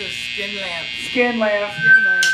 a skin lamp. Skin lamp. Skin lamp.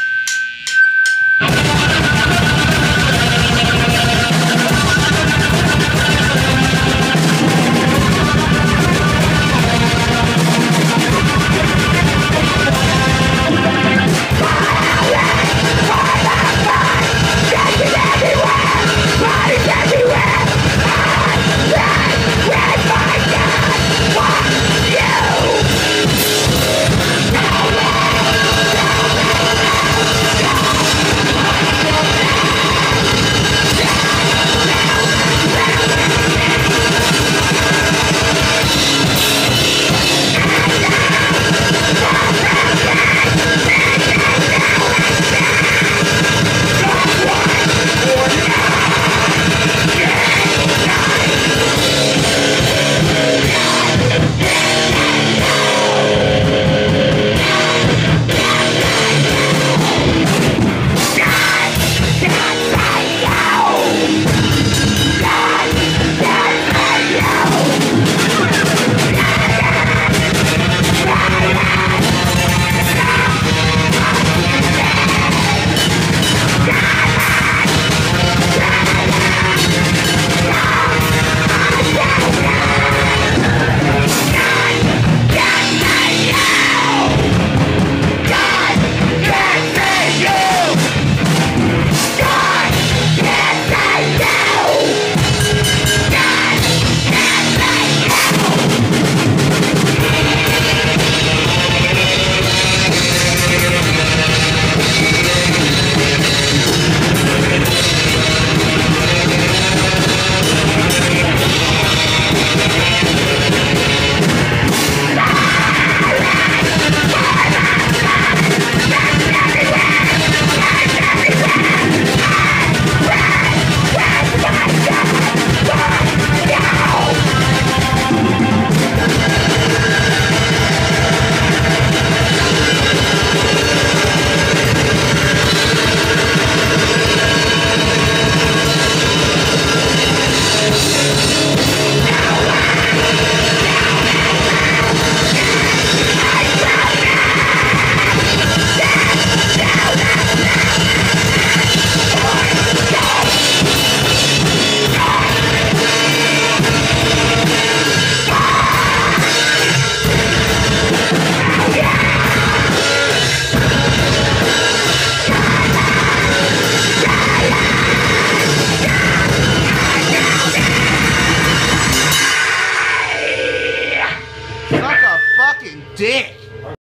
dick.